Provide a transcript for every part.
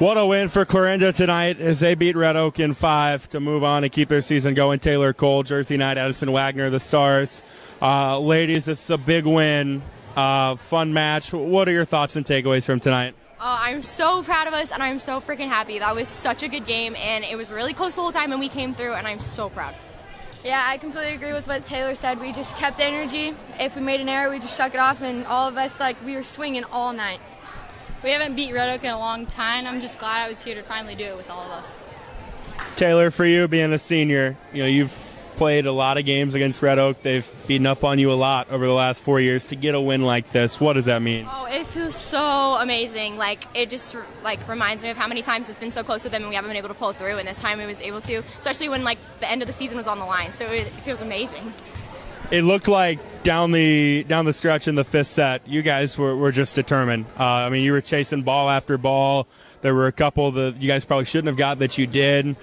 What a win for Clarinda tonight as they beat Red Oak in five to move on and keep their season going. Taylor Cole, Jersey Knight, Addison Wagner, the Stars. Uh, ladies, this is a big win. Uh, fun match. What are your thoughts and takeaways from tonight? Uh, I'm so proud of us and I'm so freaking happy. That was such a good game and it was really close the whole time and we came through and I'm so proud. Yeah, I completely agree with what Taylor said. We just kept the energy. If we made an error, we just shook it off and all of us, like, we were swinging all night. We haven't beat Red Oak in a long time. I'm just glad I was here to finally do it with all of us. Taylor, for you being a senior, you know you've played a lot of games against Red Oak. They've beaten up on you a lot over the last four years. To get a win like this, what does that mean? Oh, it feels so amazing. Like it just like reminds me of how many times it's been so close with them and we haven't been able to pull through. And this time we was able to, especially when like the end of the season was on the line. So it, it feels amazing it looked like down the down the stretch in the fifth set, you guys were, were just determined. Uh, I mean, you were chasing ball after ball. There were a couple that you guys probably shouldn't have got that you did.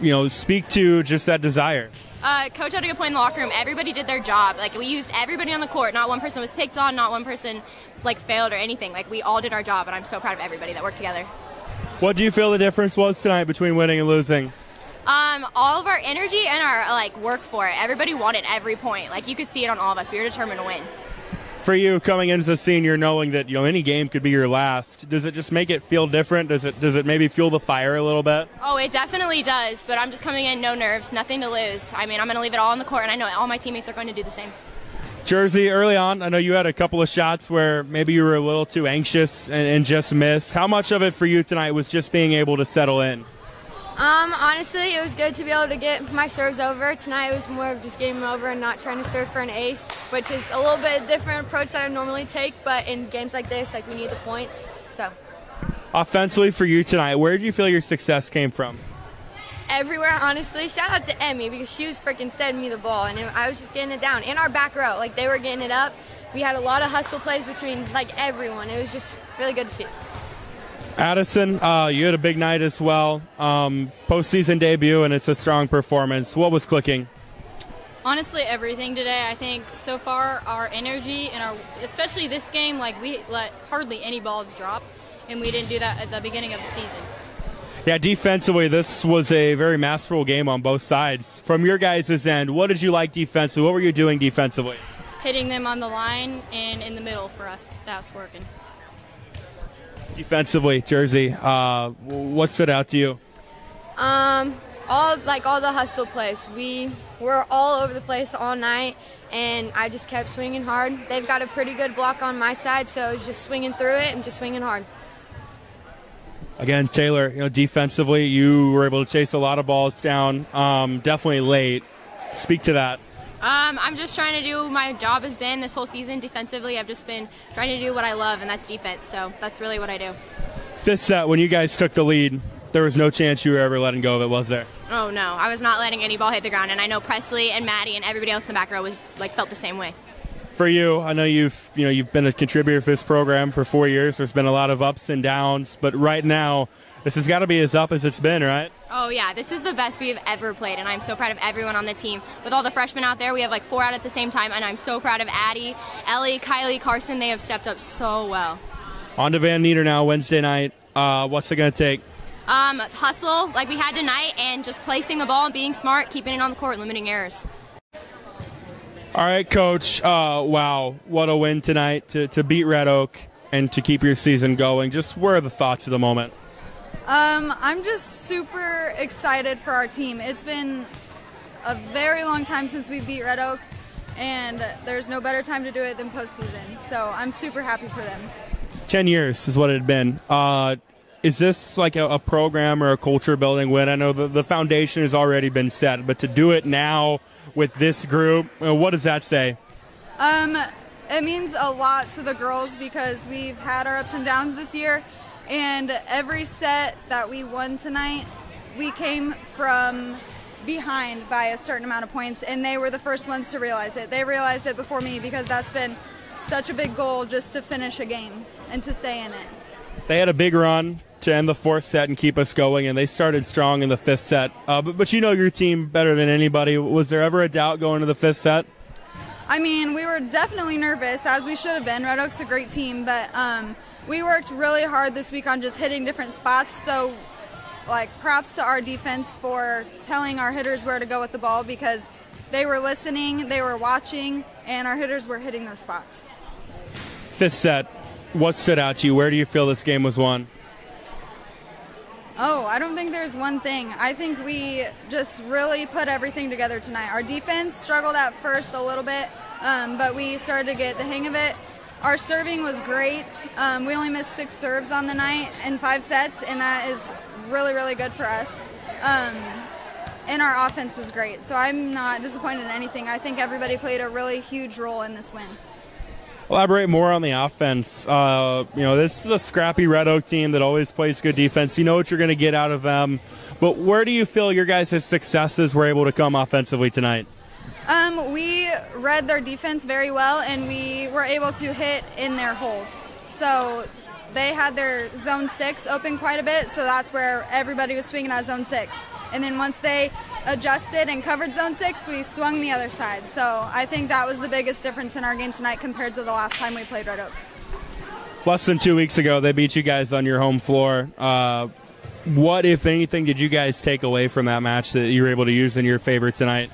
You know, speak to just that desire. Uh, coach had a good point in the locker room. Everybody did their job. Like we used everybody on the court. Not one person was picked on. Not one person like failed or anything. Like we all did our job, and I'm so proud of everybody that worked together. What do you feel the difference was tonight between winning and losing? Um, all of our energy and our like work for it. Everybody wanted every point. Like you could see it on all of us. We were determined to win. For you, coming in as a senior, knowing that you know any game could be your last, does it just make it feel different? Does it does it maybe fuel the fire a little bit? Oh, it definitely does. But I'm just coming in, no nerves, nothing to lose. I mean, I'm going to leave it all on the court, and I know all my teammates are going to do the same. Jersey, early on, I know you had a couple of shots where maybe you were a little too anxious and, and just missed. How much of it for you tonight was just being able to settle in? Um, honestly, it was good to be able to get my serves over. Tonight it was more of just getting them over and not trying to serve for an ace, which is a little bit different approach that I normally take. But in games like this, like we need the points. So. Offensively for you tonight, where did you feel your success came from? Everywhere, honestly. Shout out to Emmy because she was freaking sending me the ball, and I was just getting it down. In our back row, like they were getting it up. We had a lot of hustle plays between like everyone. It was just really good to see. Addison, uh, you had a big night as well. Um, postseason debut, and it's a strong performance. What was clicking? Honestly, everything today. I think so far our energy and our, especially this game, like we let hardly any balls drop, and we didn't do that at the beginning of the season. Yeah, defensively, this was a very masterful game on both sides. From your guys' end, what did you like defensively? What were you doing defensively? Hitting them on the line and in the middle for us. That's working. Defensively, Jersey, uh, what stood out to you? Um, all like all the hustle plays. We were all over the place all night, and I just kept swinging hard. They've got a pretty good block on my side, so I was just swinging through it and just swinging hard. Again, Taylor, you know, defensively, you were able to chase a lot of balls down. Um, definitely late. Speak to that. Um, I'm just trying to do my job has been this whole season defensively. I've just been trying to do what I love, and that's defense. So that's really what I do. Fifth set, when you guys took the lead, there was no chance you were ever letting go of it, was there? Oh no, I was not letting any ball hit the ground, and I know Presley and Maddie and everybody else in the back row was like felt the same way. For you, I know you've you know you've been a contributor for this program for four years. There's been a lot of ups and downs, but right now, this has got to be as up as it's been, right? Oh yeah, this is the best we have ever played, and I'm so proud of everyone on the team. With all the freshmen out there, we have like four out at the same time, and I'm so proud of Addie, Ellie, Kylie, Carson. They have stepped up so well. On to Van Meter now, Wednesday night. Uh, what's it going to take? Um, hustle like we had tonight, and just placing the ball and being smart, keeping it on the court, limiting errors. All right, Coach. Uh, wow, what a win tonight to, to beat Red Oak and to keep your season going. Just where are the thoughts of the moment? Um, I'm just super excited for our team. It's been a very long time since we beat Red Oak, and there's no better time to do it than postseason. So I'm super happy for them. Ten years is what it had been. Uh, is this like a, a, program or a culture building win? I know the, the foundation has already been set, but to do it now with this group, what does that say? Um, it means a lot to the girls because we've had our ups and downs this year and every set that we won tonight, we came from behind by a certain amount of points, and they were the first ones to realize it. They realized it before me because that's been such a big goal just to finish a game and to stay in it. They had a big run to end the fourth set and keep us going, and they started strong in the fifth set. Uh, but, but you know your team better than anybody. Was there ever a doubt going to the fifth set? I mean, we were definitely nervous, as we should have been. Red Oak's a great team, but um, we worked really hard this week on just hitting different spots. So, like, props to our defense for telling our hitters where to go with the ball because they were listening, they were watching, and our hitters were hitting those spots. Fifth set, what stood out to you? Where do you feel this game was won? Oh, I don't think there's one thing. I think we just really put everything together tonight. Our defense struggled at first a little bit, um, but we started to get the hang of it. Our serving was great. Um, we only missed six serves on the night in five sets, and that is really, really good for us. Um, and our offense was great. So I'm not disappointed in anything. I think everybody played a really huge role in this win. Elaborate more on the offense. Uh, you know, this is a scrappy Red Oak team that always plays good defense. You know what you're going to get out of them. But where do you feel your guys' successes were able to come offensively tonight? Um, we read their defense very well, and we were able to hit in their holes. So they had their zone six open quite a bit, so that's where everybody was swinging at zone six. And then once they adjusted and covered zone six, we swung the other side. So I think that was the biggest difference in our game tonight compared to the last time we played Red Oak. Less than two weeks ago, they beat you guys on your home floor. Uh, what, if anything, did you guys take away from that match that you were able to use in your favor tonight?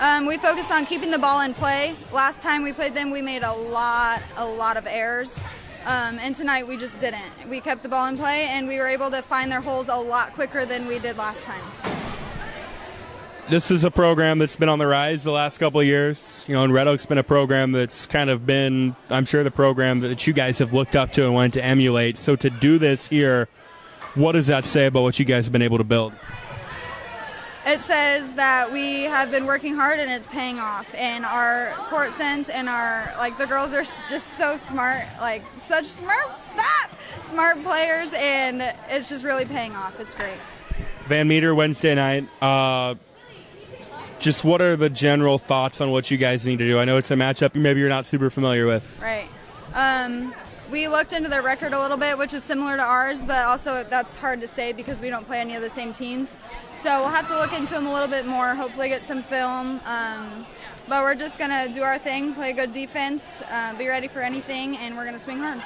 Um, we focused on keeping the ball in play. Last time we played them, we made a lot, a lot of errors. Um, and tonight we just didn't. We kept the ball in play and we were able to find their holes a lot quicker than we did last time. This is a program that's been on the rise the last couple of years. You know, and Red Oak's been a program that's kind of been, I'm sure, the program that you guys have looked up to and wanted to emulate. So to do this here, what does that say about what you guys have been able to build? It says that we have been working hard and it's paying off. And our court sense and our like the girls are just so smart, like such smart stop smart players, and it's just really paying off. It's great. Van Meter Wednesday night. Uh, just what are the general thoughts on what you guys need to do? I know it's a matchup maybe you're not super familiar with. Right. Um, we looked into their record a little bit, which is similar to ours, but also that's hard to say because we don't play any of the same teams. So we'll have to look into them a little bit more, hopefully get some film. Um, but we're just going to do our thing, play good defense, uh, be ready for anything, and we're going to swing hard.